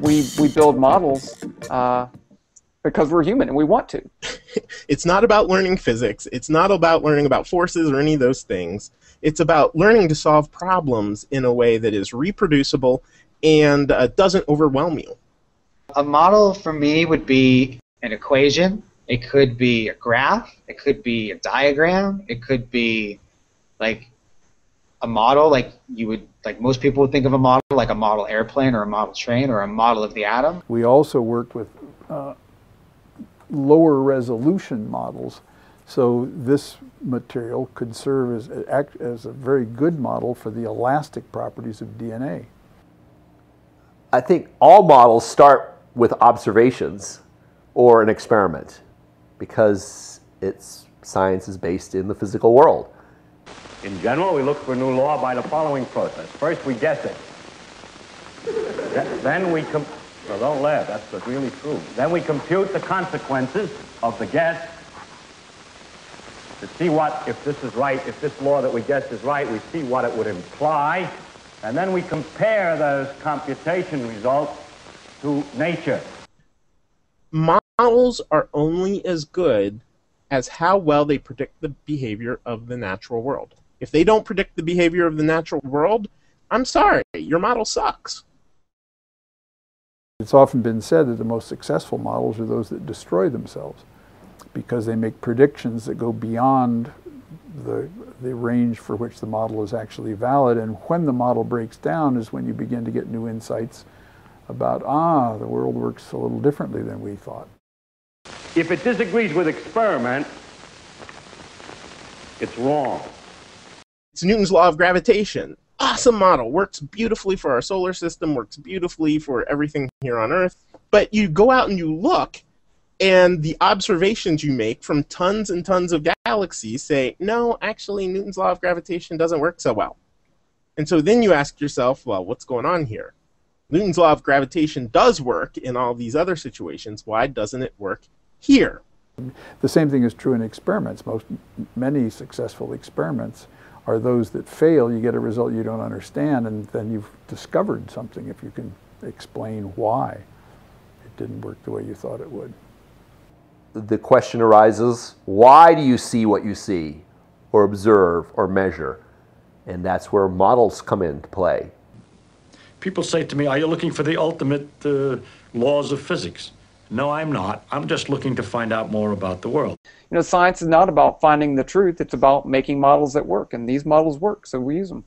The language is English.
We, we build models uh, because we're human and we want to. it's not about learning physics. It's not about learning about forces or any of those things. It's about learning to solve problems in a way that is reproducible and uh, doesn't overwhelm you. A model for me would be an equation. It could be a graph. It could be a diagram. It could be like a model, like you would, like most people would think of a model, like a model airplane or a model train or a model of the atom. We also worked with uh, lower resolution models. So this material could serve as a, as a very good model for the elastic properties of DNA. I think all models start with observations or an experiment because it's science is based in the physical world. In general, we look for a new law by the following process. First, we guess it. then we com well, don't laugh. That's really true. Then we compute the consequences of the guess to see what, if this is right, if this law that we guessed is right, we see what it would imply, and then we compare those computation results to nature. Models are only as good as how well they predict the behavior of the natural world. If they don't predict the behavior of the natural world, I'm sorry, your model sucks. It's often been said that the most successful models are those that destroy themselves because they make predictions that go beyond the, the range for which the model is actually valid. And when the model breaks down is when you begin to get new insights about, ah, the world works a little differently than we thought. If it disagrees with experiment, it's wrong. It's Newton's law of gravitation. Awesome model. Works beautifully for our solar system, works beautifully for everything here on Earth. But you go out and you look, and the observations you make from tons and tons of galaxies say, no, actually, Newton's law of gravitation doesn't work so well. And so then you ask yourself, well, what's going on here? Newton's law of gravitation does work in all these other situations. Why doesn't it work here? The same thing is true in experiments. Most, many successful experiments are those that fail. You get a result you don't understand, and then you've discovered something if you can explain why it didn't work the way you thought it would the question arises, why do you see what you see or observe or measure? And that's where models come into play. People say to me, are you looking for the ultimate uh, laws of physics? No, I'm not. I'm just looking to find out more about the world. You know, science is not about finding the truth, it's about making models that work, and these models work, so we use them.